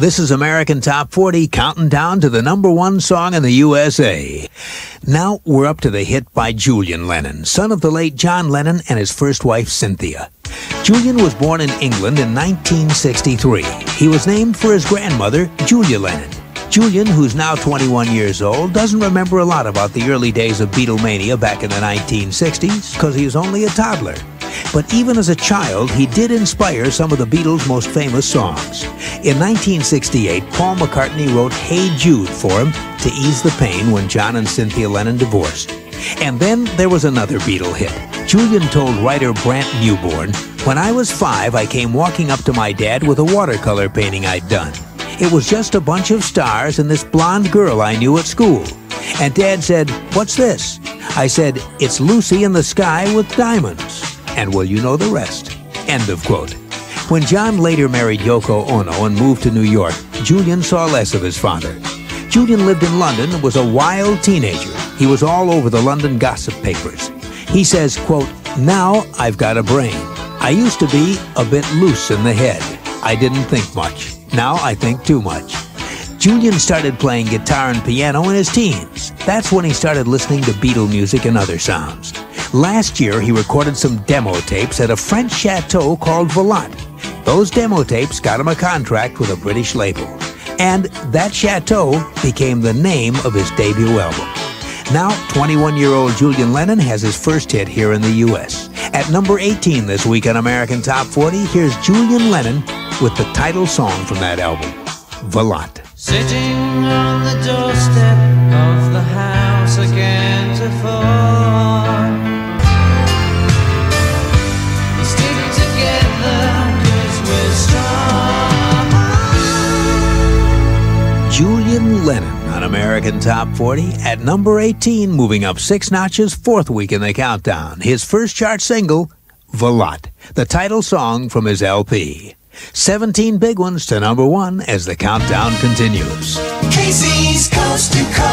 This is American Top 40, counting down to the number one song in the USA. Now we're up to the hit by Julian Lennon, son of the late John Lennon and his first wife, Cynthia. Julian was born in England in 1963. He was named for his grandmother, Julia Lennon. Julian, who's now 21 years old, doesn't remember a lot about the early days of Beatlemania back in the 1960s because he was only a toddler. But even as a child, he did inspire some of the Beatles' most famous songs. In 1968, Paul McCartney wrote Hey Jude for him to ease the pain when John and Cynthia Lennon divorced. And then there was another Beatle hit. Julian told writer Brant Mewborn, When I was five, I came walking up to my dad with a watercolor painting I'd done. It was just a bunch of stars and this blonde girl I knew at school. And Dad said, What's this? I said, It's Lucy in the sky with diamonds. And well, you know the rest. End of quote. When John later married Yoko Ono and moved to New York, Julian saw less of his father. Julian lived in London and was a wild teenager. He was all over the London gossip papers. He says, quote, Now I've got a brain. I used to be a bit loose in the head. I didn't think much. Now I think too much. Julian started playing guitar and piano in his teens. That's when he started listening to Beatle music and other sounds. Last year, he recorded some demo tapes at a French chateau called Valotte. Those demo tapes got him a contract with a British label. And that chateau became the name of his debut album. Now, 21 year old Julian Lennon has his first hit here in the U.S. At number 18 this week on American Top 40, here's Julian Lennon with the title song from that album, Valotte. Sitting on the doorstep of the house Julian Lennon on American Top 40 at number 18, moving up six notches, fourth week in the countdown. His first chart single, Valotte, the title song from his LP. 17 big ones to number one as the countdown continues. Casey's Coast to Coast.